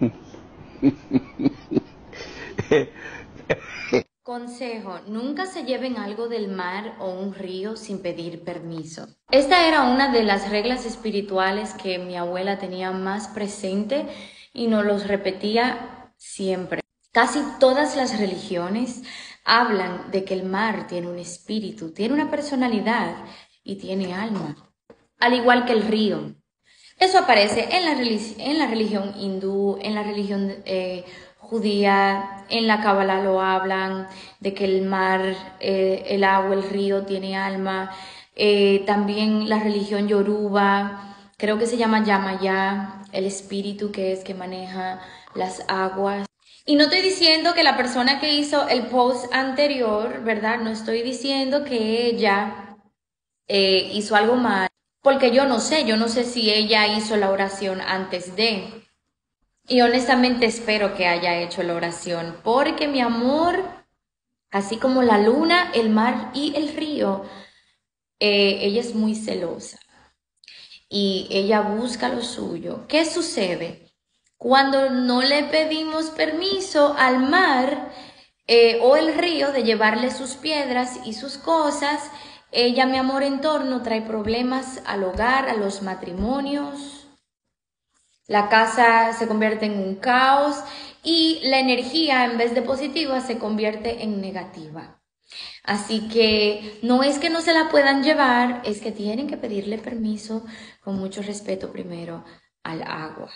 Consejo, nunca se lleven algo del mar o un río sin pedir permiso. Esta era una de las reglas espirituales que mi abuela tenía más presente y nos los repetía siempre. Casi todas las religiones hablan de que el mar tiene un espíritu, tiene una personalidad y tiene alma, al igual que el río. Eso aparece en la, religión hindú, en la religión eh, judía, en la Kabbalah lo hablan, de que el mar, eh, el agua, el río tiene alma. Eh, también la religión yoruba, creo que se llama Yamaya, el espíritu que es que maneja las aguas. Y no estoy diciendo que la persona que hizo el post anterior, ¿verdad? No estoy diciendo que ella eh, hizo algo mal, porque yo no sé, yo no sé si ella hizo la oración antes de. Y honestamente espero que haya hecho la oración, porque mi amor, así como la luna, el mar y el río, eh, ella es muy celosa y ella busca lo suyo. ¿Qué sucede? Cuando no le pedimos permiso al mar eh, o el río de llevarle sus piedras y sus cosas, ella, mi amor, en torno trae problemas al hogar, a los matrimonios, la casa se convierte en un caos y la energía en vez de positiva se convierte en negativa. Así que no es que no se la puedan llevar, es que tienen que pedirle permiso con mucho respeto primero al agua.